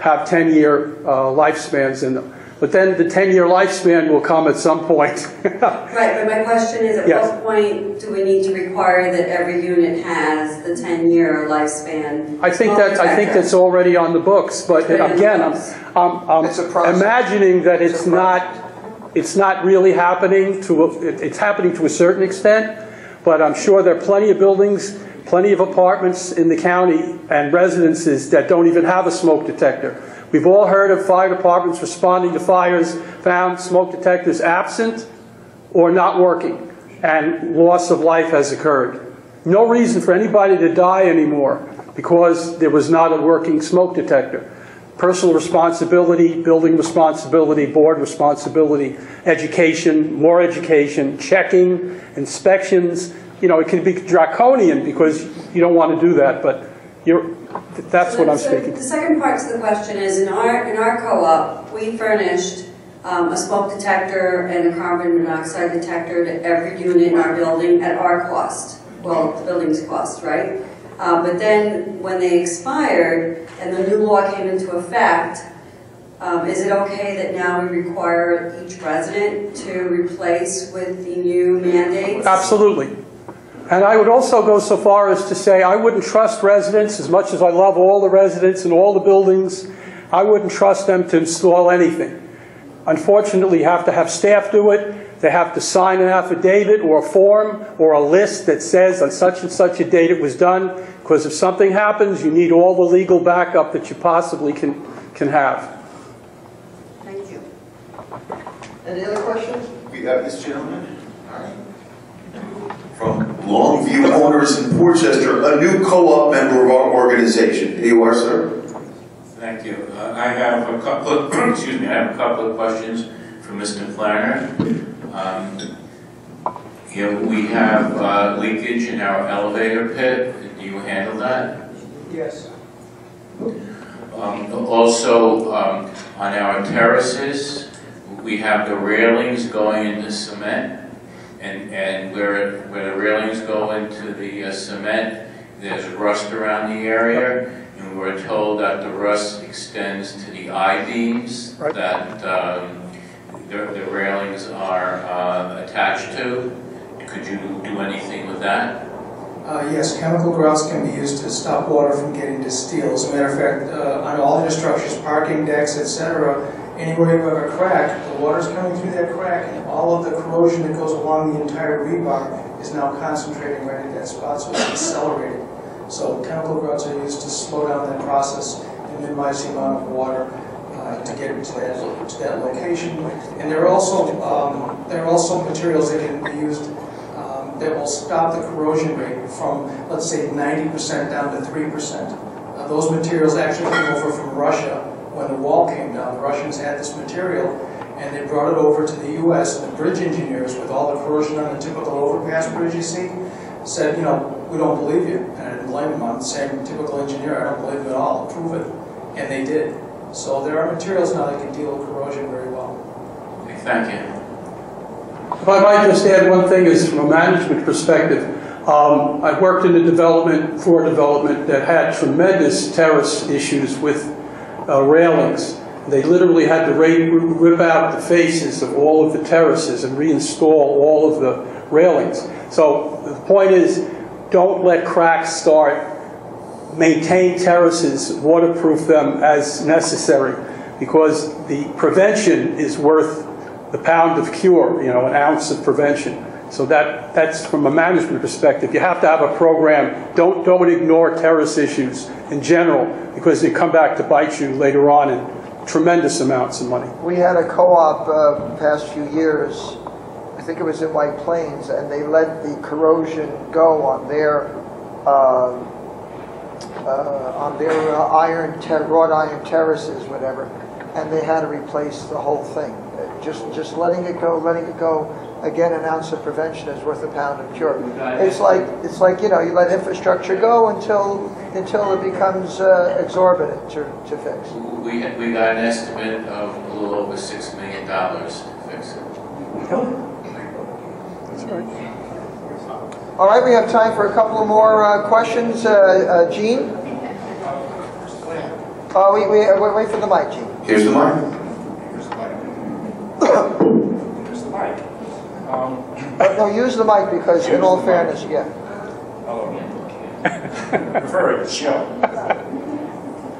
have 10-year uh, lifespans in them. But then the 10-year lifespan will come at some point. <laughs> Right, but my question is, at Yes. what point do we need to require that every unit has the 10-year lifespan? I think smoke that, I think that's already on the books, but Right on the again, I'm. I'm, I'm It's imagining that It's it's not, it's not really happening to, a- it- it's happening to a certain extent, but I'm sure there are plenty of buildings, plenty of apartments in the county and residences that don't even have a smoke detector. We've all heard of fire departments responding to fires, found smoke detectors absent or not working, and loss of life has occurred. No reason for anybody to die anymore because there was not a working smoke detector. Personal responsibility, building responsibility, board responsibility, education, more education, checking, inspections. You know, it can be draconian because you don't want to do that, but you're, that's what I'm So speaking. The second part to the question is, in our, in our co-op, we furnished um, a smoke detector and a carbon monoxide detector to every unit in our building at our cost. Well, the building's cost, right? Uh, But then, when they expired and the new law came into effect, um, is it okay that now we require each resident to replace with the new mandates? Absolutely. And I would also go so far as to say I wouldn't trust residents, as much as I love all the residents and all the buildings, I wouldn't trust them to install anything. Unfortunately, you have to have staff do it. They have to sign an affidavit or a form or a list that says on such and such a date it was done. Because if something happens, you need all the legal backup that you possibly can, can have. Thank you. Any other questions? We have this gentleman. From Longview Owners in Portchester, a new co-op member of our organization. Here you are, sir. Thank you. Uh, I have a couple, of- <coughs> excuse me, I have a couple of questions for Mr. Flannery. Um, we have uh, leakage in our elevator pit. Do you handle that? Yes. Um, Also, um, on our terraces, we have the railings going into cement. And, and where, where the railings go into the uh, cement, there's rust around the area. and we're told that the rust extends to the I-beams Right. that um, the the railings are uh, attached to. Could you do anything with that? Uh, Yes, chemical grouts can be used to stop water from getting to steel. As a matter of fact, uh, on all the structures, parking decks, etc., anywhere you have a crack, the water's coming through that crack, and all of the corrosion that goes along the entire rebar is now concentrating right at that spot, so it's accelerating. So chemical grouts are used to slow down that process and minimize the amount of water uh, to get to that, to that location. And there are also, um, there are also materials that can be used um, that will stop the corrosion rate from, let's say, 90% down to 3%. Uh, Those materials actually came over from Russia when the wall came down. The Russians had this material, and they brought it over to the US, and the bridge engineers, with all the corrosion on the typical overpass bridge you see, said, you know, we don't believe you. And I didn't blame them, I'm the same typical engineer, I don't believe them at all, prove it. And they did. So there are materials now that can deal with corrosion very well. Okay, Thank you. If I might just add one thing is from a management perspective, um, I worked in a development, for a development that had tremendous terrace issues with uh, railings. They literally had to rip out the faces of all of the terraces and reinstall all of the railings. So the point is, don't let cracks start. Maintain terraces, waterproof them as necessary, because the prevention is worth the pound of cure, you know, an ounce of prevention. So that, that's from a management perspective. You have to have a program. Don't, don't ignore terrace issues in general because they come back to bite you later on in tremendous amounts of money. We had a co-op uh, past few years, I think it was in White Plains, and they let the corrosion go on their, uh, uh, on their uh, iron, ter- wrought iron terraces, whatever, and they had to replace the whole thing. Uh, Just, just letting it go, letting it go, again, an ounce of prevention is worth a pound of cure. It's like, it's like, you know, you let infrastructure go until, until it becomes uh, exorbitant to, to fix. We, we got an estimate of a little over $6 million to fix it. That's right. All right, we have time for a couple of more uh, questions. Uh, uh, Gene? Uh, we, we, wait, wait for the mic, Gene. Here's the mic. Here's the mic. Here's the mic. Um, Uh, no, use the mic because, in all fairness, yeah. Hello. <laughs> Prefer Joe.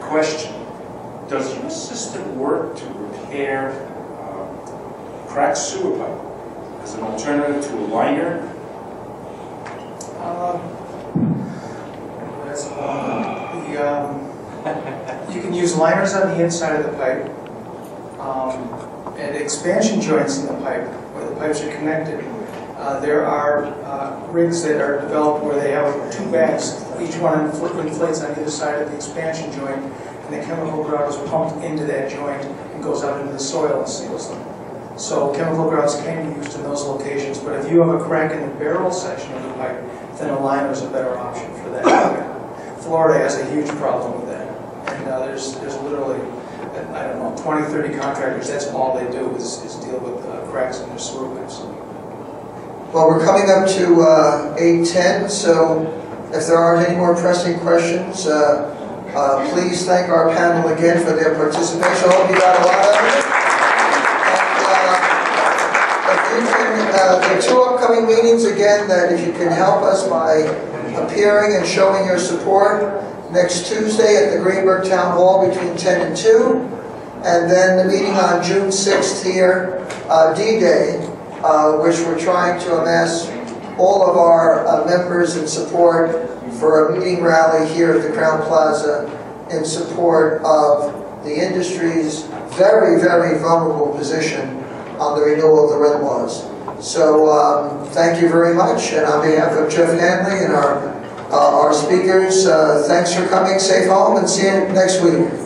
Question. Does your system work to repair um, cracked sewer pipe as an alternative to a liner? Um, That's, uh, the, um, you can use liners on the inside of the pipe, um, and expansion joints in the pipe, where the pipes are connected. Uh, There are uh, rigs that are developed where they have two bags, each one infl- inflates on either side of the expansion joint, and the chemical grout is pumped into that joint and goes out into the soil and seals them. So chemical grouts can be used in those locations, but if you have a crack in the barrel section of the pipe, then a liner is a better option for that. <coughs> Florida has a huge problem with that. And uh, there's, there's literally, I don't know, 20, 30 contractors, that's all they do is, is deal with uh, cracks in their sewer pipes. Well, we're coming up to uh, 8:10, so if there aren't any more pressing questions, uh, uh, please thank our panel again for their participation. I hope you got a lot of it. Uh, can, uh, The two upcoming meetings, again, that if you can help us by appearing and showing your support, next Tuesday at the Greenburgh Town Hall between 10 and 2, and then the meeting on June 6th here, uh, D-Day, uh, which we're trying to amass all of our uh, members in support for a meeting rally here at the Crowne Plaza in support of the industry's very, very vulnerable position on the renewal of the rent laws. So um, thank you very much, and on behalf of Jeff Hanley and our, our speakers, uh, thanks for coming, safe home, and see you next week.